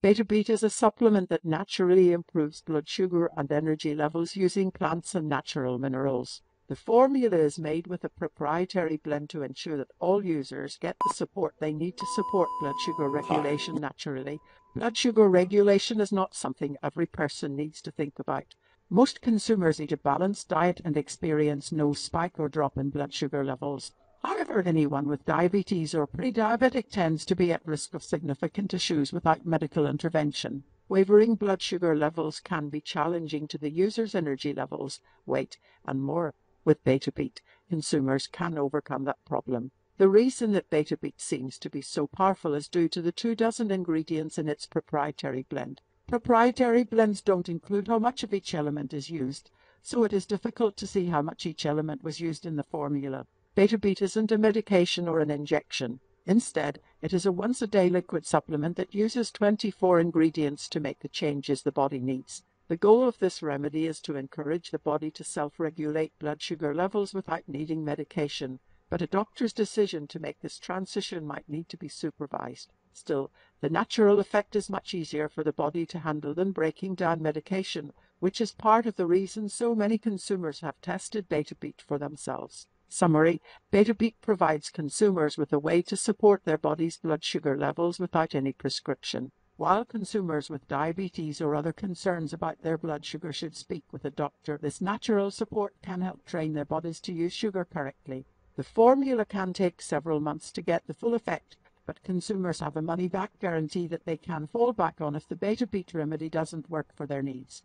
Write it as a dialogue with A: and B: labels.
A: Betabeat is a supplement that naturally improves blood sugar and energy levels using plants and natural minerals. The formula is made with a proprietary blend to ensure that all users get the support they need to support blood sugar regulation naturally. Blood sugar regulation is not something every person needs to think about. Most consumers eat a balanced diet and experience no spike or drop in blood sugar levels. However, anyone with diabetes or pre-diabetic tends to be at risk of significant issues without medical intervention. Wavering blood sugar levels can be challenging to the user's energy levels, weight, and more. With Betabeat, consumers can overcome that problem. The reason that Betabeat seems to be so powerful is due to the two dozen ingredients in its proprietary blend. Proprietary blends don't include how much of each element is used, so it is difficult to see how much each element was used in the formula. Betabeat isn't a medication or an injection. Instead, it is a once-a-day liquid supplement that uses 24 ingredients to make the changes the body needs. The goal of this remedy is to encourage the body to self-regulate blood sugar levels without needing medication, but a doctor's decision to make this transition might need to be supervised. Still, the natural effect is much easier for the body to handle than breaking down medication, which is part of the reason so many consumers have tested Betabeat for themselves. Summary Betabeat provides consumers with a way to support their body's blood sugar levels without any prescription. While consumers with diabetes or other concerns about their blood sugar should speak with a doctor, this natural support can help train their bodies to use sugar correctly. The formula can take several months to get the full effect, but consumers have a money back guarantee that they can fall back on if the Betabeat remedy doesn't work for their needs.